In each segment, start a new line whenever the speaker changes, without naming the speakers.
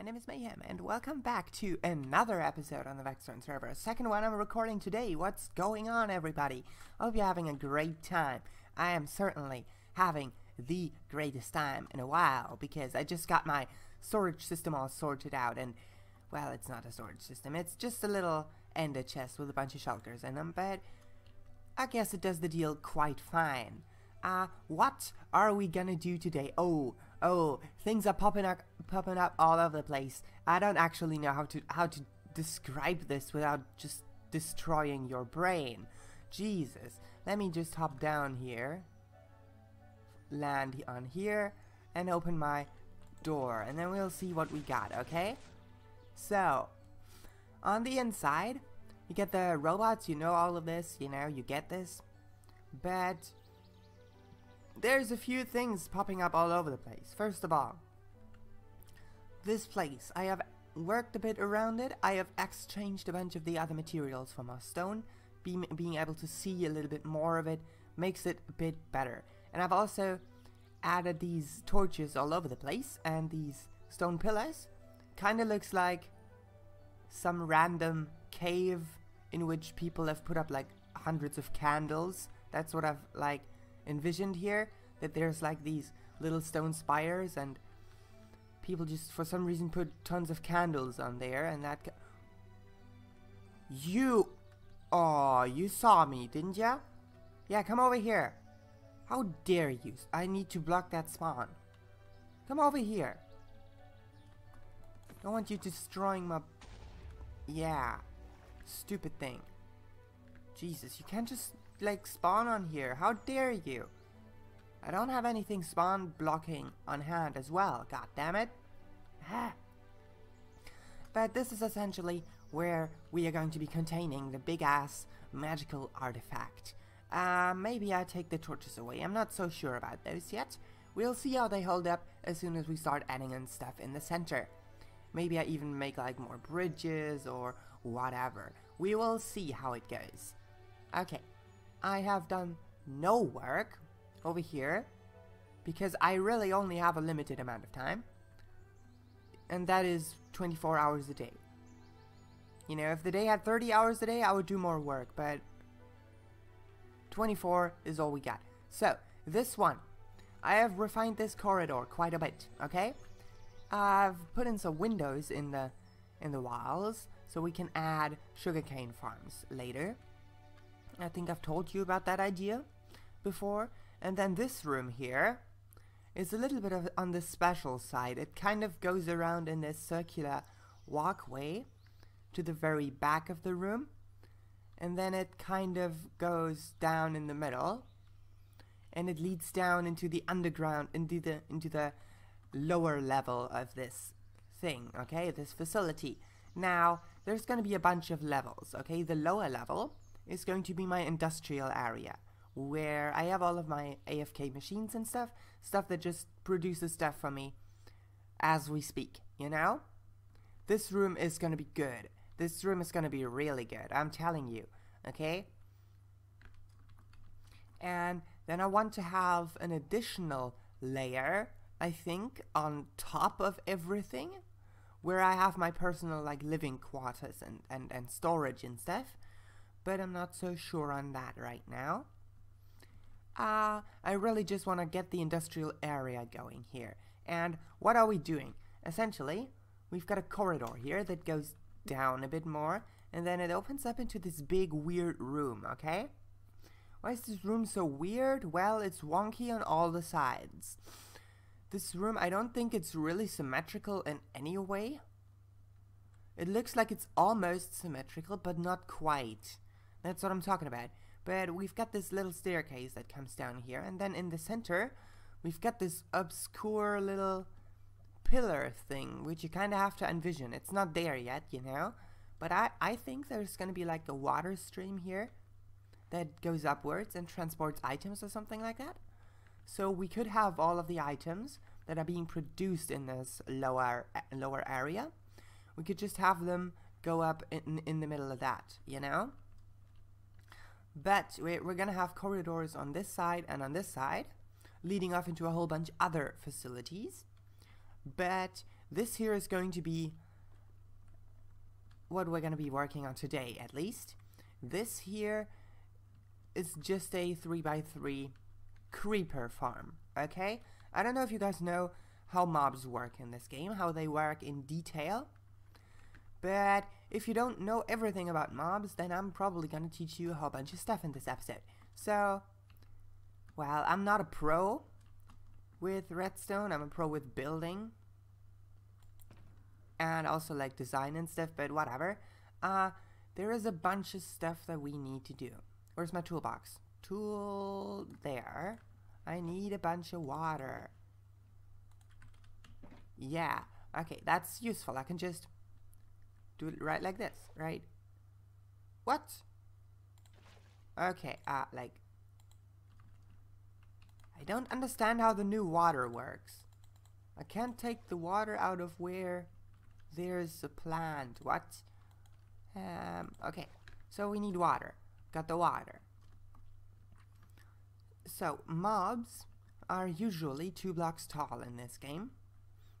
my name is Mayhem, and welcome back to another episode on the Vextron server. Second one I'm recording today. What's going on, everybody? I hope you're having a great time. I am certainly having the greatest time in a while, because I just got my storage system all sorted out, and, well, it's not a storage system. It's just a little ender chest with a bunch of shulkers in them, but I guess it does the deal quite fine. Uh, what are we gonna do today? Oh, oh, things are popping up, popping up all over the place. I don't actually know how to how to describe this without just destroying your brain. Jesus, let me just hop down here, land on here, and open my door, and then we'll see what we got. Okay? So, on the inside, you get the robots. You know all of this. You know you get this, but there's a few things popping up all over the place. First of all, this place, I have worked a bit around it. I have exchanged a bunch of the other materials for my stone. Being, being able to see a little bit more of it makes it a bit better. And I've also added these torches all over the place and these stone pillars. Kinda looks like some random cave in which people have put up like hundreds of candles. That's what I've like envisioned here that there's like these little stone spires and people just for some reason put tons of candles on there and that you oh you saw me didn't ya? Yeah come over here. How dare you? I need to block that spawn. Come over here. I want you destroying my yeah stupid thing. Jesus you can't just like spawn on here. How dare you? I don't have anything spawn blocking on hand as well, god damn it. but this is essentially where we are going to be containing the big ass magical artifact. Uh, maybe I take the torches away. I'm not so sure about those yet. We'll see how they hold up as soon as we start adding in stuff in the center. Maybe I even make like more bridges or whatever. We will see how it goes. Okay, I have done no work over here because I really only have a limited amount of time and that is 24 hours a day. You know, if the day had 30 hours a day, I would do more work, but 24 is all we got. So, this one, I have refined this corridor quite a bit, okay? I've put in some windows in the in the walls so we can add sugarcane farms later. I think I've told you about that idea before. And then this room here is a little bit of on the special side. It kind of goes around in this circular walkway to the very back of the room. And then it kind of goes down in the middle. And it leads down into the underground, into the into the lower level of this thing, okay, this facility. Now, there's going to be a bunch of levels, okay? The lower level is going to be my industrial area where I have all of my AFK machines and stuff, stuff that just produces stuff for me as we speak, you know? This room is gonna be good. This room is gonna be really good, I'm telling you, okay? And then I want to have an additional layer, I think, on top of everything, where I have my personal, like, living quarters and, and, and storage and stuff but I'm not so sure on that right now. Uh, I really just want to get the industrial area going here. And what are we doing? Essentially, we've got a corridor here that goes down a bit more, and then it opens up into this big weird room, okay? Why is this room so weird? Well, it's wonky on all the sides. This room, I don't think it's really symmetrical in any way. It looks like it's almost symmetrical, but not quite. That's what I'm talking about. But we've got this little staircase that comes down here, and then in the center, we've got this obscure little pillar thing, which you kind of have to envision. It's not there yet, you know? But I, I think there's going to be like a water stream here that goes upwards and transports items or something like that. So we could have all of the items that are being produced in this lower lower area. We could just have them go up in, in the middle of that, you know? But we're, we're gonna have corridors on this side and on this side, leading off into a whole bunch other facilities. But this here is going to be what we're going to be working on today, at least. This here is just a 3x3 creeper farm, okay? I don't know if you guys know how mobs work in this game, how they work in detail, but if you don't know everything about mobs, then I'm probably gonna teach you a whole bunch of stuff in this episode. So, well, I'm not a pro with redstone, I'm a pro with building, and also like design and stuff, but whatever. Uh, there is a bunch of stuff that we need to do. Where's my toolbox? Tool there. I need a bunch of water. Yeah, okay, that's useful. I can just do it right like this, right? What? Okay, uh, like... I don't understand how the new water works. I can't take the water out of where there's a plant. What? Um, okay, so we need water. Got the water. So, mobs are usually two blocks tall in this game.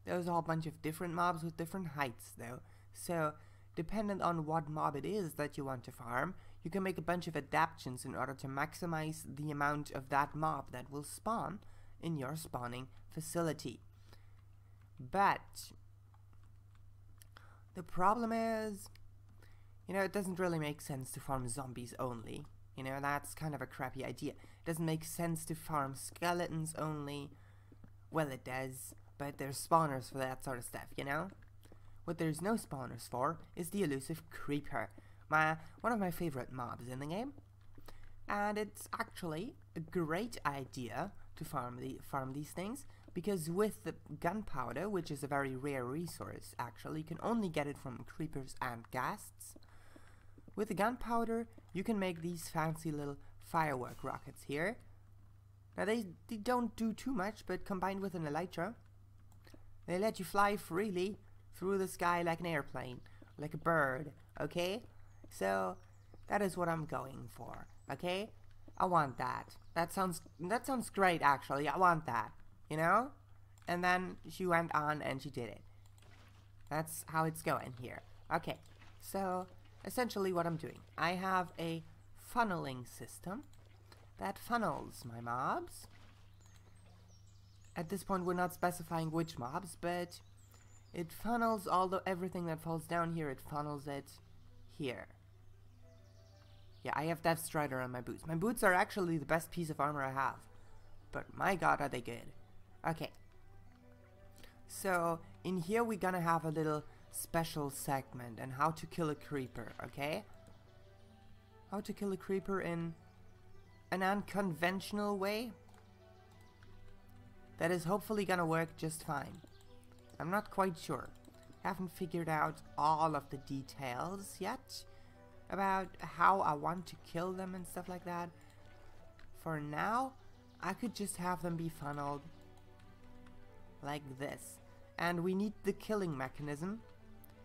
There's a whole bunch of different mobs with different heights though. So, dependent on what mob it is that you want to farm, you can make a bunch of adaptations in order to maximize the amount of that mob that will spawn in your spawning facility. But, the problem is, you know, it doesn't really make sense to farm zombies only. You know, that's kind of a crappy idea. It doesn't make sense to farm skeletons only. Well, it does, but there's spawners for that sort of stuff, you know? What there's no spawners for is the elusive creeper, my one of my favorite mobs in the game. And it's actually a great idea to farm the farm these things because with the gunpowder, which is a very rare resource actually, you can only get it from creepers and ghasts. With the gunpowder, you can make these fancy little firework rockets here. Now they, they don't do too much, but combined with an elytra, they let you fly freely through the sky like an airplane, like a bird, okay? So, that is what I'm going for, okay? I want that. That sounds, that sounds great, actually. I want that, you know? And then she went on and she did it. That's how it's going here. Okay, so essentially what I'm doing, I have a funneling system that funnels my mobs. At this point we're not specifying which mobs, but it funnels all the everything that falls down here, it funnels it here. Yeah, I have Depth Strider on my boots. My boots are actually the best piece of armor I have. But my god, are they good. Okay. So, in here we're gonna have a little special segment and how to kill a creeper, okay? How to kill a creeper in an unconventional way that is hopefully gonna work just fine. I'm not quite sure. Haven't figured out all of the details yet about how I want to kill them and stuff like that. For now, I could just have them be funneled like this. And we need the killing mechanism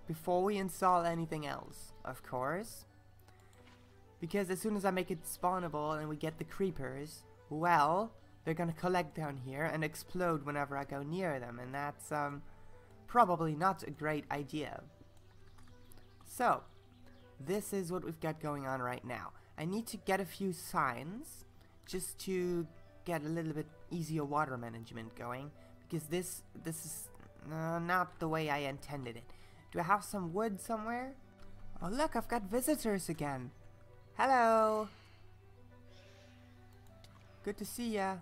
before we install anything else, of course. Because as soon as I make it spawnable and we get the creepers, well, they're gonna collect down here and explode whenever I go near them, and that's, um, probably not a great idea. So, this is what we've got going on right now. I need to get a few signs, just to get a little bit easier water management going, because this, this is uh, not the way I intended it. Do I have some wood somewhere? Oh look, I've got visitors again. Hello. Good to see ya.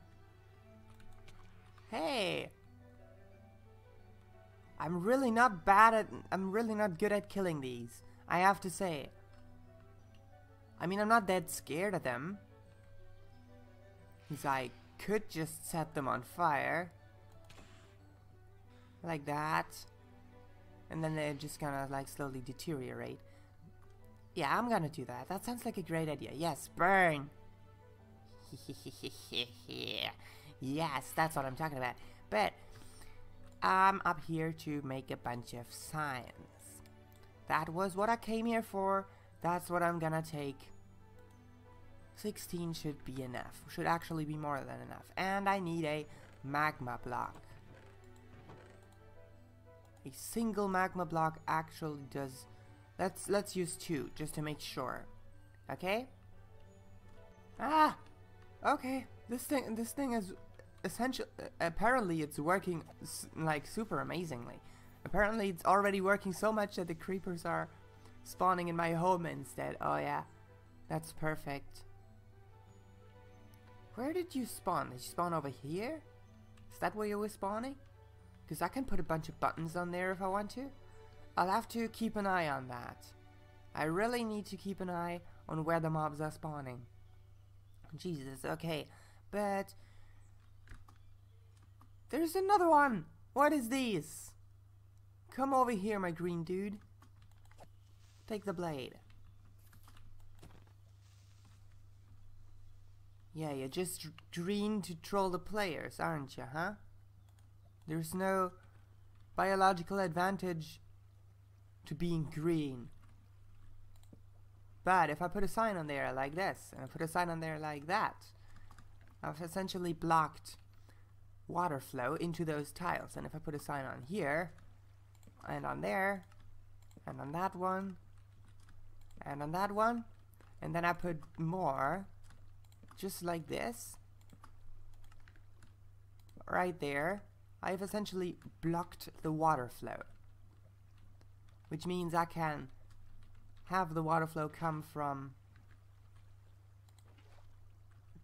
Hey. I'm really not bad at, I'm really not good at killing these. I have to say. I mean, I'm not that scared of them. Because I could just set them on fire. Like that and then they're just gonna like slowly deteriorate. Yeah, I'm gonna do that. That sounds like a great idea. Yes, burn! yes, that's what I'm talking about. But, I'm up here to make a bunch of signs. That was what I came here for. That's what I'm gonna take. 16 should be enough. Should actually be more than enough. And I need a magma block. a single magma block actually does let's let's use two just to make sure okay ah okay this thing this thing is essential uh, apparently it's working like super amazingly apparently it's already working so much that the creepers are spawning in my home instead oh yeah that's perfect where did you spawn did you spawn over here is that where you were spawning because I can put a bunch of buttons on there if I want to. I'll have to keep an eye on that. I really need to keep an eye on where the mobs are spawning. Jesus, okay. But... There's another one! What is these? Come over here, my green dude. Take the blade. Yeah, you're just green to troll the players, aren't you, huh? There's no biological advantage to being green. But if I put a sign on there like this, and I put a sign on there like that, I've essentially blocked water flow into those tiles. And if I put a sign on here, and on there, and on that one, and on that one, and then I put more, just like this, right there, I've essentially blocked the water flow. Which means I can have the water flow come from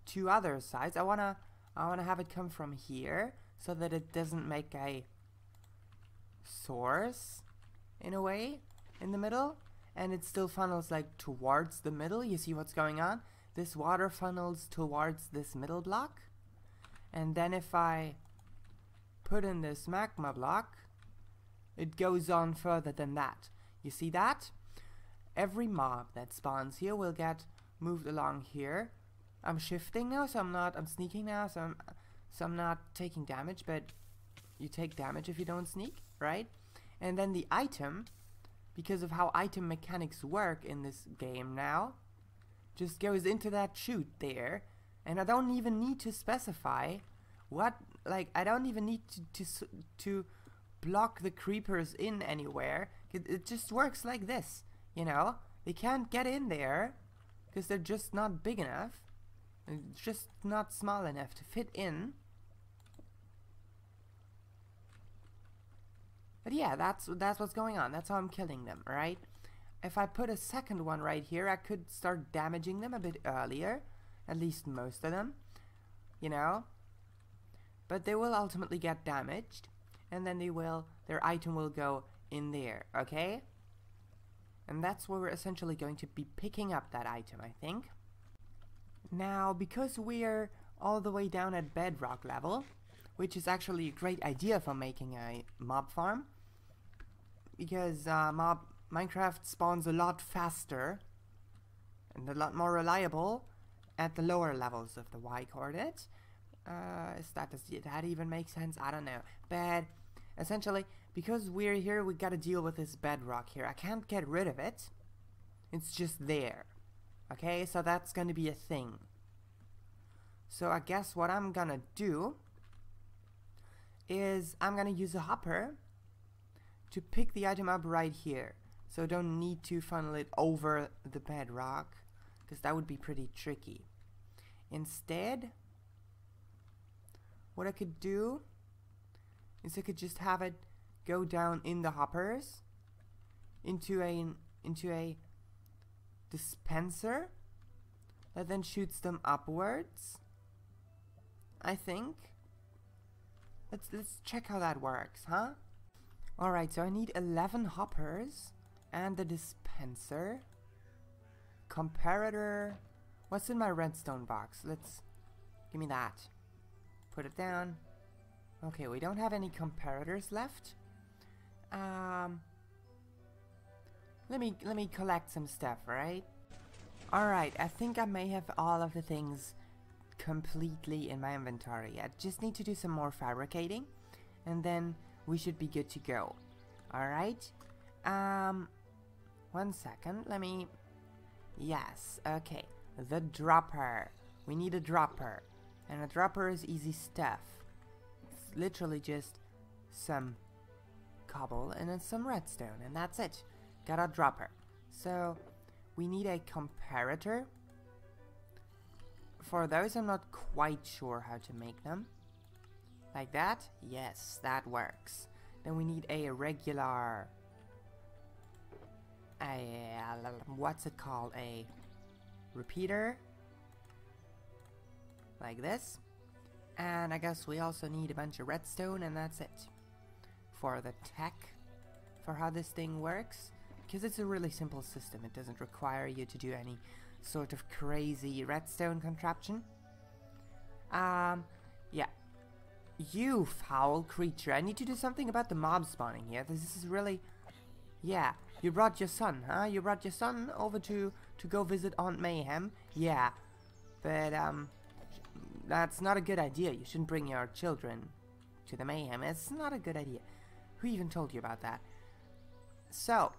two other sides. I wanna I wanna have it come from here so that it doesn't make a source in a way in the middle and it still funnels like towards the middle. You see what's going on? This water funnels towards this middle block and then if I put in this magma block, it goes on further than that. You see that? Every mob that spawns here will get moved along here. I'm shifting now, so I'm not, I'm sneaking now, so I'm, so I'm not taking damage, but you take damage if you don't sneak, right? And then the item, because of how item mechanics work in this game now, just goes into that chute there, and I don't even need to specify what like I don't even need to to to block the creepers in anywhere. It, it just works like this, you know. They can't get in there because they're just not big enough, just not small enough to fit in. But yeah, that's that's what's going on. That's how I'm killing them, right? If I put a second one right here, I could start damaging them a bit earlier, at least most of them, you know but they will ultimately get damaged and then they will their item will go in there okay and that's where we're essentially going to be picking up that item I think now because we're all the way down at bedrock level which is actually a great idea for making a mob farm because uh, mob Minecraft spawns a lot faster and a lot more reliable at the lower levels of the Y coordinate uh, that does that even make sense? I don't know. But essentially, because we're here, we gotta deal with this bedrock here. I can't get rid of it. It's just there. Okay, so that's gonna be a thing. So I guess what I'm gonna do is I'm gonna use a hopper to pick the item up right here. So don't need to funnel it over the bedrock because that would be pretty tricky. Instead, what I could do is I could just have it go down in the hoppers into a into a dispenser that then shoots them upwards I think. Let's let's check how that works huh? Alright so I need 11 hoppers and the dispenser comparator. What's in my redstone box? Let's give me that. Put it down. Okay, we don't have any comparators left. Um, let me let me collect some stuff, right? Alright, I think I may have all of the things completely in my inventory. I just need to do some more fabricating and then we should be good to go. Alright? Um, one second, let me... Yes, okay. The dropper. We need a dropper. And a dropper is easy stuff. It's literally just some cobble and then some redstone, and that's it. Got a dropper. So, we need a comparator. For those, I'm not quite sure how to make them. Like that? Yes, that works. Then we need a regular... A, what's it called? A repeater. Like this. And I guess we also need a bunch of redstone and that's it. For the tech, for how this thing works. Because it's a really simple system. It doesn't require you to do any sort of crazy redstone contraption. Um, yeah. You foul creature, I need to do something about the mob spawning here. This is really... Yeah, you brought your son, huh? You brought your son over to, to go visit Aunt Mayhem? Yeah, but, um, that's not a good idea. You shouldn't bring your children to the Mayhem. It's not a good idea. Who even told you about that? So,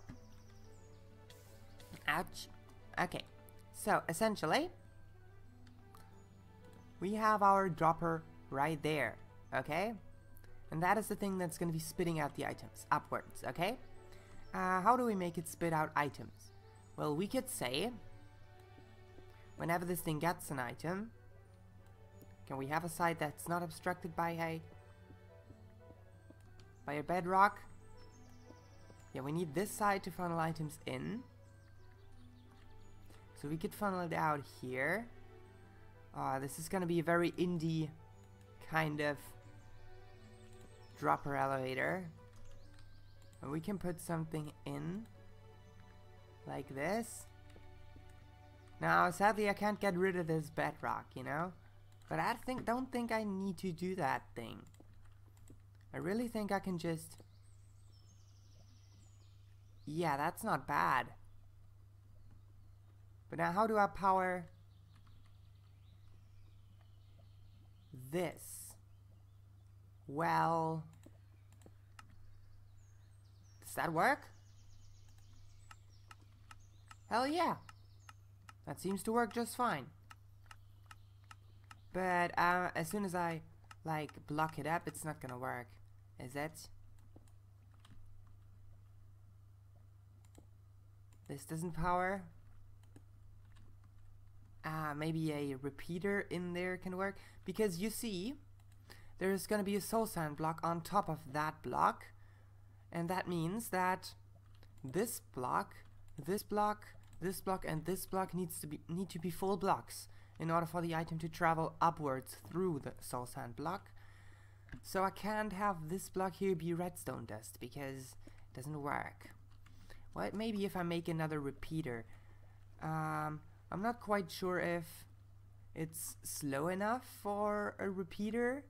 ouch. Okay, so essentially, we have our dropper right there, okay? And that is the thing that's going to be spitting out the items upwards, okay? Uh, how do we make it spit out items? Well, we could say, whenever this thing gets an item, can we have a side that's not obstructed by a by a bedrock? Yeah, we need this side to funnel items in. So we could funnel it out here. Uh, this is gonna be a very indie kind of dropper elevator. And we can put something in like this. Now, sadly, I can't get rid of this bedrock, you know? But I think don't think I need to do that thing. I really think I can just... Yeah, that's not bad. But now how do I power this? Well... Does that work? Hell yeah! That seems to work just fine. But uh, as soon as I like block it up, it's not gonna work. Is it? This doesn't power. Uh, maybe a repeater in there can work. Because you see, there's gonna be a soul sand block on top of that block. And that means that this block, this block, this block, and this block needs to be need to be full blocks in order for the item to travel upwards through the soul sand block. So I can't have this block here be redstone dust because it doesn't work. Well, maybe if I make another repeater. Um, I'm not quite sure if it's slow enough for a repeater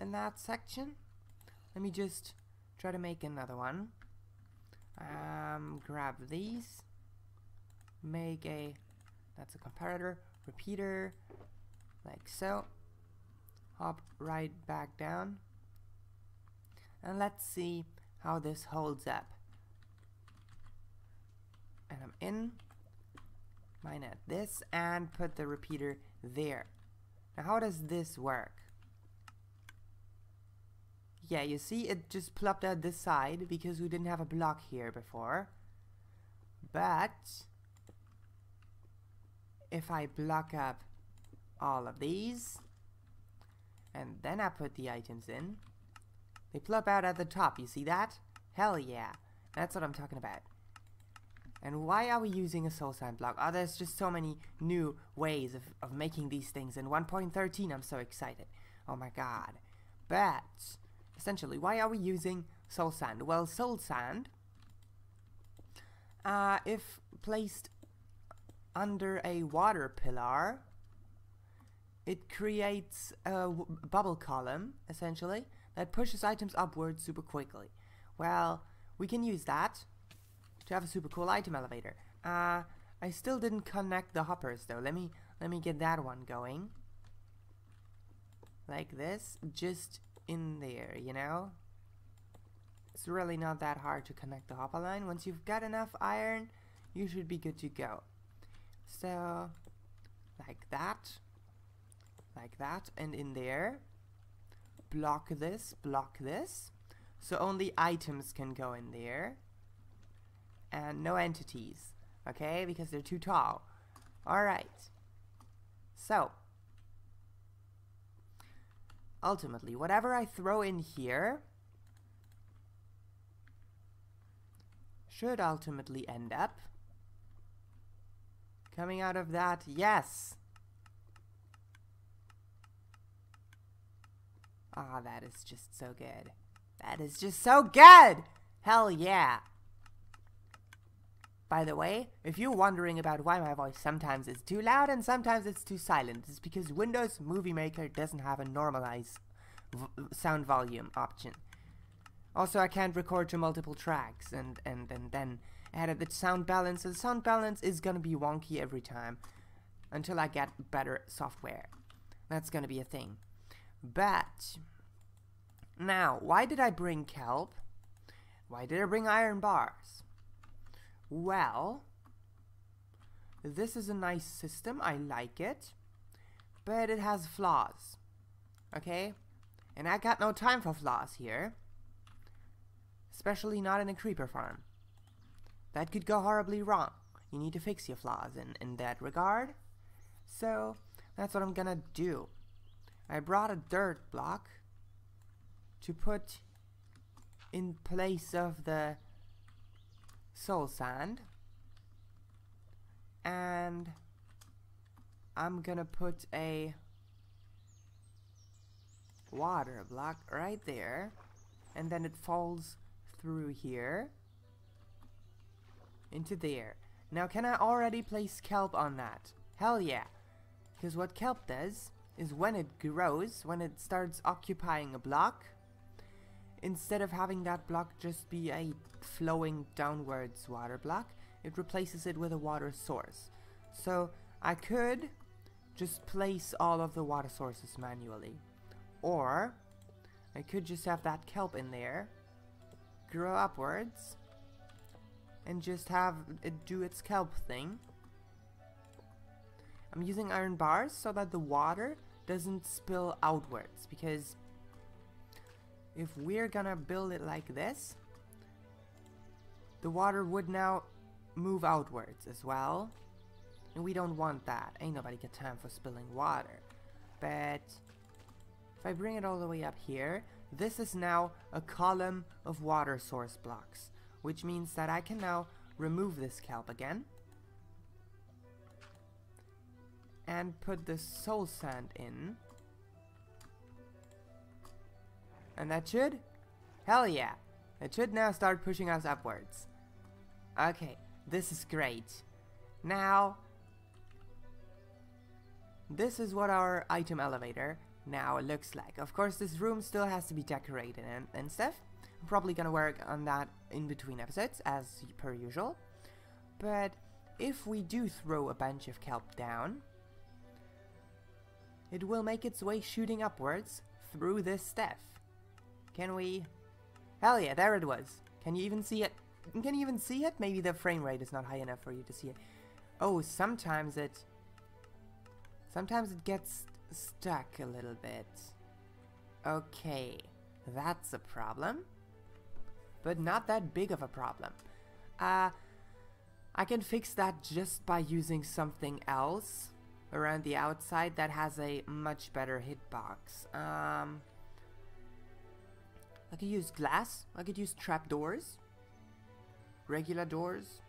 in that section. Let me just try to make another one. Um, grab these. Make a, that's a comparator repeater like so hop right back down and let's see how this holds up and I'm in this and put the repeater there. Now how does this work? Yeah you see it just plopped out this side because we didn't have a block here before. But if I block up all of these and then I put the items in they plop out at the top. You see that? Hell yeah. That's what I'm talking about and why are we using a soul sand block? Oh there's just so many new ways of, of making these things in 1.13 I'm so excited. Oh my god. But essentially why are we using soul sand? Well soul sand uh, if placed under a water pillar, it creates a bubble column, essentially, that pushes items upwards super quickly. Well, we can use that to have a super cool item elevator. Uh, I still didn't connect the hoppers though. Let me let me get that one going. Like this, just in there, you know? It's really not that hard to connect the hopper line. Once you've got enough iron, you should be good to go. So, like that, like that, and in there, block this, block this. so only items can go in there. And no entities, okay? Because they're too tall. Alright. So, ultimately, whatever I throw in here should ultimately end up coming out of that. Yes! Ah, oh, that is just so good. That is just so good! Hell yeah! By the way, if you're wondering about why my voice sometimes is too loud and sometimes it's too silent, it's because Windows Movie Maker doesn't have a normalize sound volume option. Also, I can't record to multiple tracks and, and, and then add the sound balance. The sound balance is gonna be wonky every time until I get better software. That's gonna be a thing. But, now, why did I bring kelp? Why did I bring iron bars? Well, this is a nice system, I like it, but it has flaws, okay? And I got no time for flaws here, especially not in a creeper farm. That could go horribly wrong. You need to fix your flaws in, in that regard. So, that's what I'm gonna do. I brought a dirt block to put in place of the soul sand. And I'm gonna put a water block right there. And then it falls through here into there. Now can I already place kelp on that? Hell yeah. Because what kelp does is when it grows when it starts occupying a block instead of having that block just be a flowing downwards water block, it replaces it with a water source. So I could just place all of the water sources manually. Or I could just have that kelp in there, grow upwards, and just have it do its kelp thing. I'm using iron bars so that the water doesn't spill outwards because if we're gonna build it like this, the water would now move outwards as well. And we don't want that. Ain't nobody got time for spilling water. But if I bring it all the way up here, this is now a column of water source blocks, which means that I can now remove this kelp again and put the soul sand in And that should? Hell yeah. It should now start pushing us upwards. Okay, this is great. Now, this is what our item elevator now looks like. Of course, this room still has to be decorated and, and stuff. I'm probably gonna work on that in between episodes, as per usual. But if we do throw a bunch of kelp down, it will make its way shooting upwards through this stuff. Can we... Hell yeah, there it was. Can you even see it? Can you even see it? Maybe the frame rate is not high enough for you to see it. Oh, sometimes it... Sometimes it gets stuck a little bit. Okay, that's a problem. But not that big of a problem. Uh, I can fix that just by using something else around the outside that has a much better hitbox. Um, I could use glass. I could use trapdoors. Regular doors.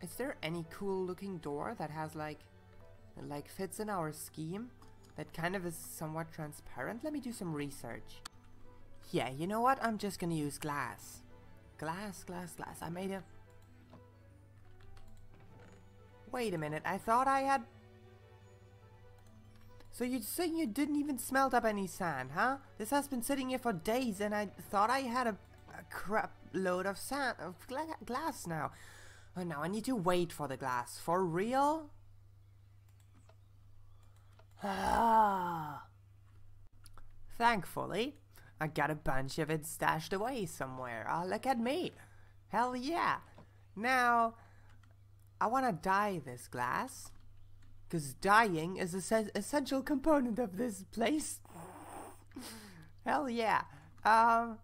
Is there any cool looking door that has like, like fits in our scheme? That kind of is somewhat transparent? Let me do some research. Yeah, you know what? I'm just gonna use glass. Glass, glass, glass. I made a... Wait a minute, I thought I had so you're saying you didn't even smelt up any sand, huh? This has been sitting here for days and I thought I had a, a crap load of sand, of gla glass now. Oh, now I need to wait for the glass. For real? Ah. Thankfully, I got a bunch of it stashed away somewhere. Oh, look at me. Hell yeah. Now, I want to dye this glass because dying is an essential component of this place. Hell yeah. Um.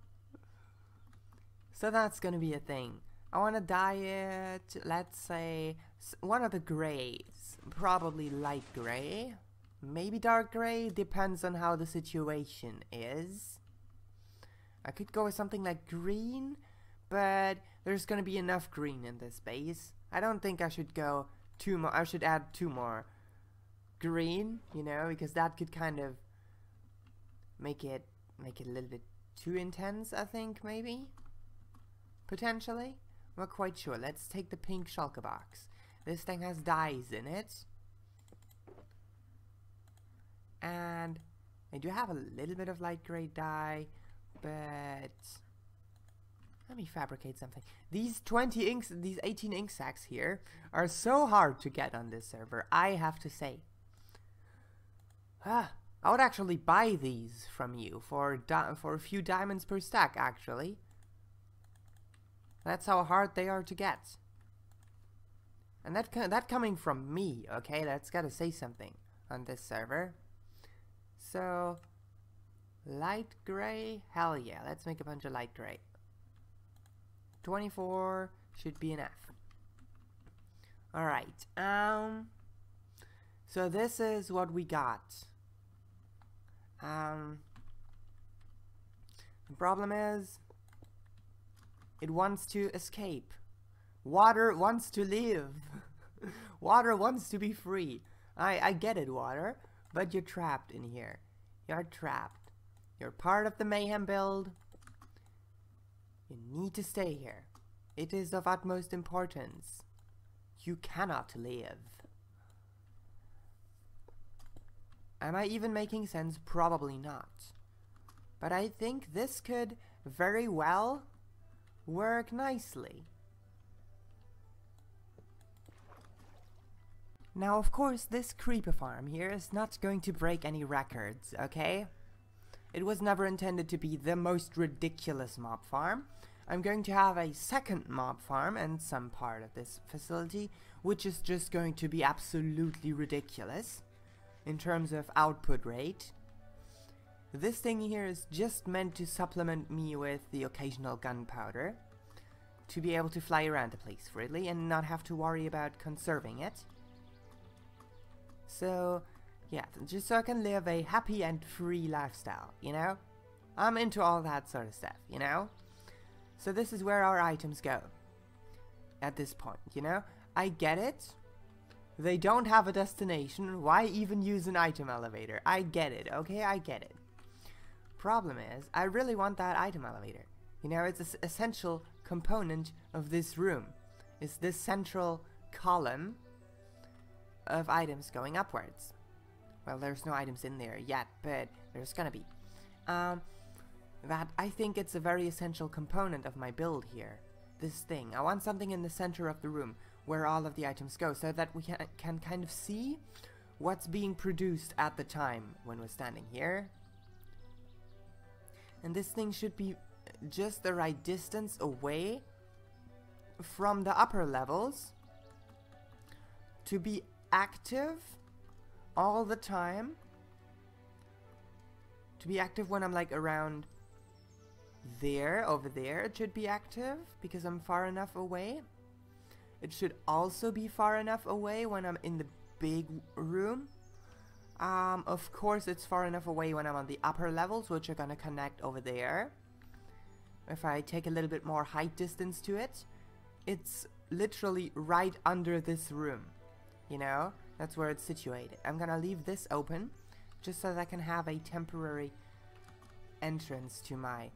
So that's gonna be a thing. I want to dye it, let's say, one of the grays. Probably light gray. Maybe dark gray, depends on how the situation is. I could go with something like green, but there's gonna be enough green in this base. I don't think I should go two more, I should add two more green, you know, because that could kind of make it, make it a little bit too intense, I think, maybe? Potentially? I'm not quite sure. Let's take the pink shulker box. This thing has dyes in it. And I do have a little bit of light gray dye, but let me fabricate something. These 20 inks, these 18 ink sacks here are so hard to get on this server, I have to say. Ah, I would actually buy these from you for for a few diamonds per stack, actually. That's how hard they are to get. And that that coming from me, okay? That's gotta say something on this server. So, light gray? Hell yeah, let's make a bunch of light gray. 24 should be enough. Alright, um, so this is what we got. Um, the problem is, it wants to escape. Water wants to live. water wants to be free. I, I get it, water, but you're trapped in here. You're trapped. You're part of the mayhem build. You need to stay here. It is of utmost importance. You cannot live. Am I even making sense? Probably not. But I think this could very well work nicely. Now, of course, this creeper farm here is not going to break any records, okay? It was never intended to be the most ridiculous mob farm. I'm going to have a second mob farm and some part of this facility, which is just going to be absolutely ridiculous in terms of output rate. This thing here is just meant to supplement me with the occasional gunpowder to be able to fly around the place freely and not have to worry about conserving it. So, yeah, just so I can live a happy and free lifestyle, you know? I'm into all that sort of stuff, you know? So this is where our items go. At this point, you know? I get it. They don't have a destination. Why even use an item elevator? I get it, okay? I get it. Problem is, I really want that item elevator. You know, it's an essential component of this room. It's this central column of items going upwards. Well, there's no items in there yet, but there's gonna be. Um, that I think it's a very essential component of my build here. This thing. I want something in the center of the room where all of the items go so that we can, can kind of see what's being produced at the time when we're standing here. And this thing should be just the right distance away from the upper levels to be active all the time. To be active when I'm like around there, over there, it should be active because I'm far enough away. It should also be far enough away when I'm in the big room. Um, of course, it's far enough away when I'm on the upper levels, which are gonna connect over there. If I take a little bit more height distance to it, it's literally right under this room. You know? That's where it's situated. I'm gonna leave this open, just so that I can have a temporary entrance to my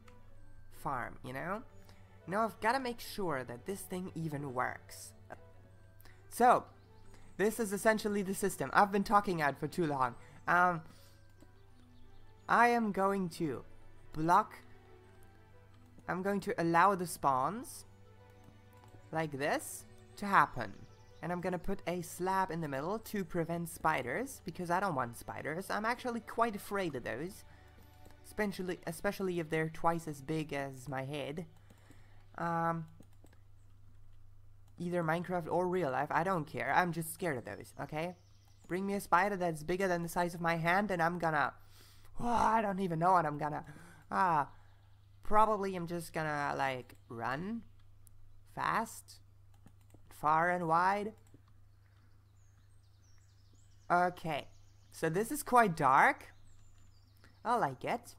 farm, you know? Now I've got to make sure that this thing even works. So, this is essentially the system. I've been talking at for too long. Um, I am going to block... I'm going to allow the spawns, like this, to happen. And I'm gonna put a slab in the middle to prevent spiders, because I don't want spiders. I'm actually quite afraid of those. Especially, especially if they're twice as big as my head. Um, either Minecraft or real life, I don't care. I'm just scared of those, okay? Bring me a spider that's bigger than the size of my hand and I'm gonna... Oh, I don't even know what I'm gonna... Ah, probably I'm just gonna like run fast, far and wide. Okay, so this is quite dark. I like it.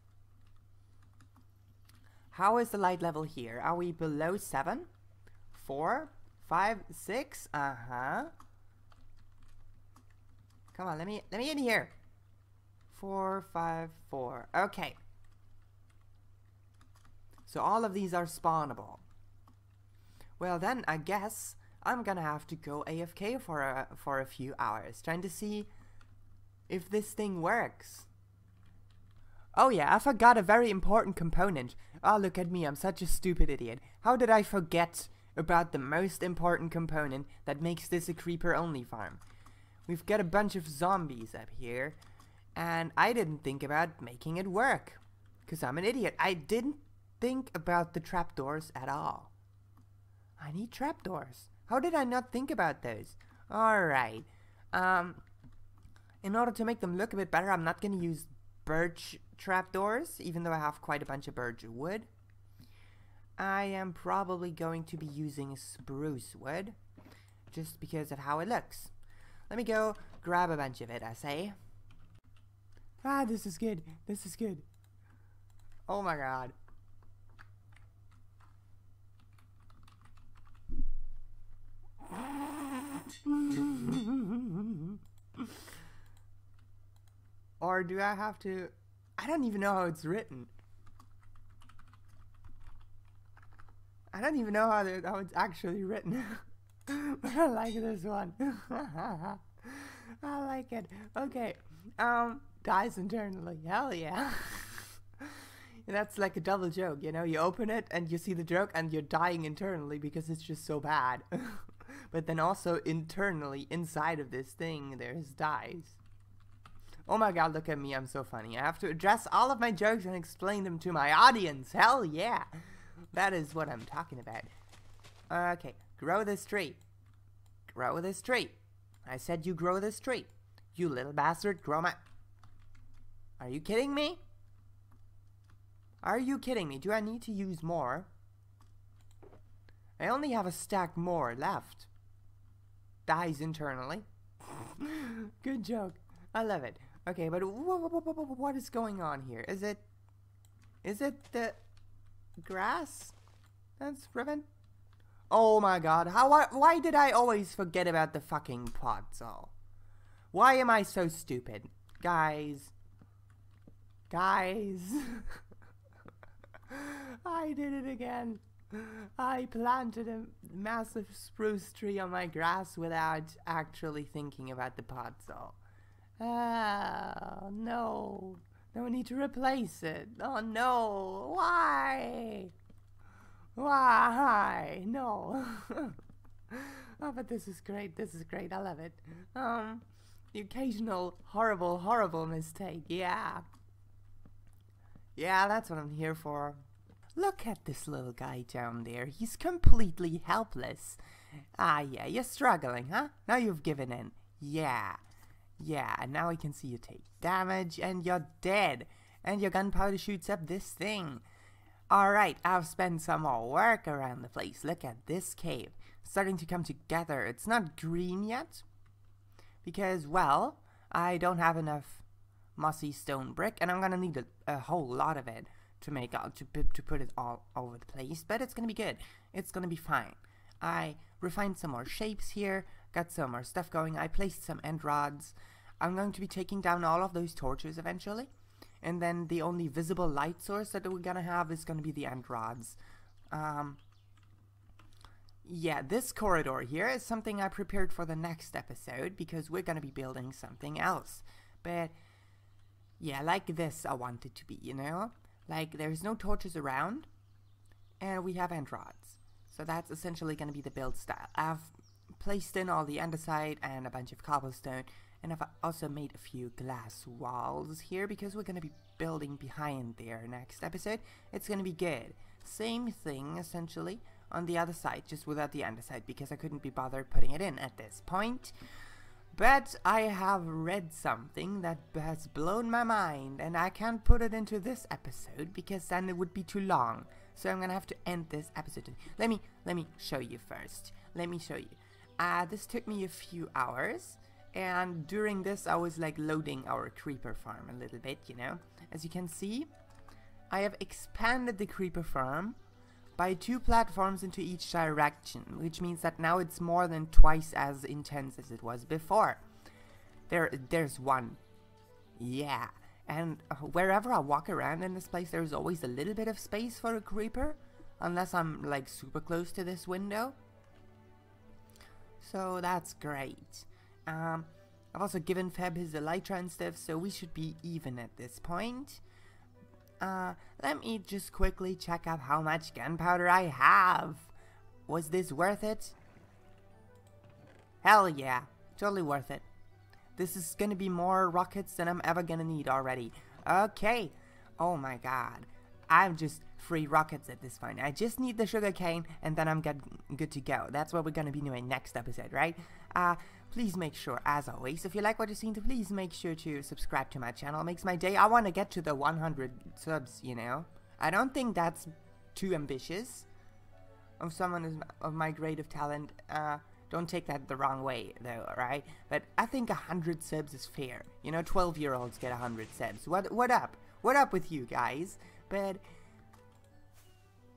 How is the light level here? Are we below 7? 4? 5? 6? Uh-huh. Come on, let me let me in here. Four, five, four. Okay. So all of these are spawnable. Well then, I guess I'm gonna have to go AFK for a, for a few hours, trying to see if this thing works. Oh yeah, I forgot a very important component. Oh, look at me, I'm such a stupid idiot. How did I forget about the most important component that makes this a creeper-only farm? We've got a bunch of zombies up here, and I didn't think about making it work. Because I'm an idiot. I didn't think about the trapdoors at all. I need trapdoors. How did I not think about those? Alright. Um, in order to make them look a bit better, I'm not going to use birch trapdoors, even though I have quite a bunch of birch wood. I am probably going to be using spruce wood, just because of how it looks. Let me go grab a bunch of it, I say. Ah, this is good. This is good. Oh my god. or do I have to... I don't even know how it's written. I don't even know how, how it's actually written. but I like this one. I like it. Okay. Um, dies internally. Hell yeah. That's like a double joke, you know? You open it and you see the joke and you're dying internally because it's just so bad. but then also internally, inside of this thing, there's dyes. Oh my god, look at me, I'm so funny. I have to address all of my jokes and explain them to my audience. Hell yeah. That is what I'm talking about. Okay, grow this tree. Grow this tree. I said you grow this tree. You little bastard, grow my... Are you kidding me? Are you kidding me? Do I need to use more? I only have a stack more left. Dies internally. Good joke. I love it. Okay, but what is going on here? Is it... Is it the grass that's prevent... Oh my god, how why, did I always forget about the fucking podzol? Why am I so stupid? Guys, Guys. I did it again. I planted a massive spruce tree on my grass without actually thinking about the podzol. Oh, no. No need to replace it. Oh, no. Why? Why? No. oh, but this is great. This is great. I love it. Um, the occasional horrible, horrible mistake. Yeah. Yeah, that's what I'm here for. Look at this little guy down there. He's completely helpless. Ah, yeah, you're struggling, huh? Now you've given in. Yeah. Yeah, and now I can see you take damage, and you're dead. And your gunpowder shoots up this thing. Alright, I've spent some more work around the place. Look at this cave. starting to come together. It's not green yet. Because, well, I don't have enough mossy stone brick, and I'm gonna need a, a whole lot of it to make out to to put it all over the place. But it's gonna be good. It's gonna be fine. I refined some more shapes here, got some more stuff going. I placed some end rods. I'm going to be taking down all of those torches eventually. And then the only visible light source that we're gonna have is gonna be the end rods. Um, yeah, this corridor here is something I prepared for the next episode because we're gonna be building something else. But yeah, like this I want it to be, you know? Like there's no torches around and we have end rods. So that's essentially going to be the build style. I've placed in all the andesite and a bunch of cobblestone and I've also made a few glass walls here because we're going to be building behind there next episode. It's going to be good. Same thing essentially on the other side just without the underside because I couldn't be bothered putting it in at this point. But I have read something that has blown my mind, and I can't put it into this episode because then it would be too long. So I'm gonna have to end this episode. Let me let me show you first. Let me show you. Uh, this took me a few hours, and during this I was like loading our creeper farm a little bit, you know. As you can see, I have expanded the creeper farm by two platforms into each direction, which means that now it's more than twice as intense as it was before. There, there's one. Yeah, and uh, wherever I walk around in this place, there's always a little bit of space for a creeper, unless I'm like super close to this window. So that's great. Um, I've also given Fab his elytra and stuff, so we should be even at this point. Uh, let me just quickly check out how much gunpowder I have. Was this worth it? Hell yeah, totally worth it. This is gonna be more rockets than I'm ever gonna need already. Okay. Oh my god. I'm just free rockets at this point. I just need the sugar cane and then I'm good, good to go. That's what we're gonna be doing next episode, right? Uh, please make sure, as always, if you like what you've seen, to please make sure to subscribe to my channel. It makes my day. I want to get to the 100 subs, you know? I don't think that's too ambitious of someone of my grade of talent. Uh, don't take that the wrong way, though, right? But I think 100 subs is fair. You know, 12-year-olds get 100 subs. What, what up? What up with you guys? But,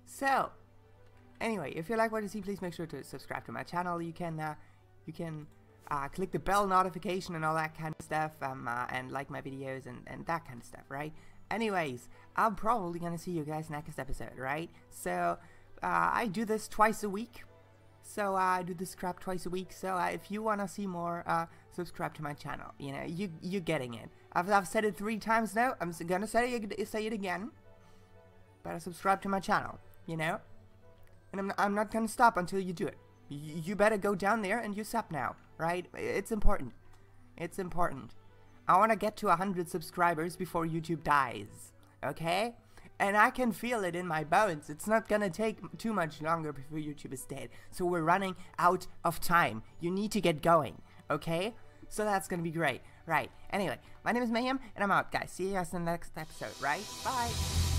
so, anyway, if you like what you see, please make sure to subscribe to my channel. You can, uh, you can uh, click the bell notification and all that kind of stuff, um, uh, and like my videos and, and that kind of stuff, right? Anyways, I'm probably gonna see you guys next episode, right? So, uh, I do this twice a week. So, uh, I do this crap twice a week. So, uh, if you wanna see more, uh, subscribe to my channel. You know, you, you're getting it. I've, I've said it three times now. I'm gonna say it, say it again. Better subscribe to my channel, you know? And I'm, I'm not gonna stop until you do it. Y you better go down there and you sub now right? It's important. It's important. I want to get to 100 subscribers before YouTube dies, okay? And I can feel it in my bones. It's not gonna take too much longer before YouTube is dead. So we're running out of time. You need to get going, okay? So that's gonna be great. Right. Anyway, my name is Mayhem, and I'm out, guys. See you guys in the next episode, right? Bye!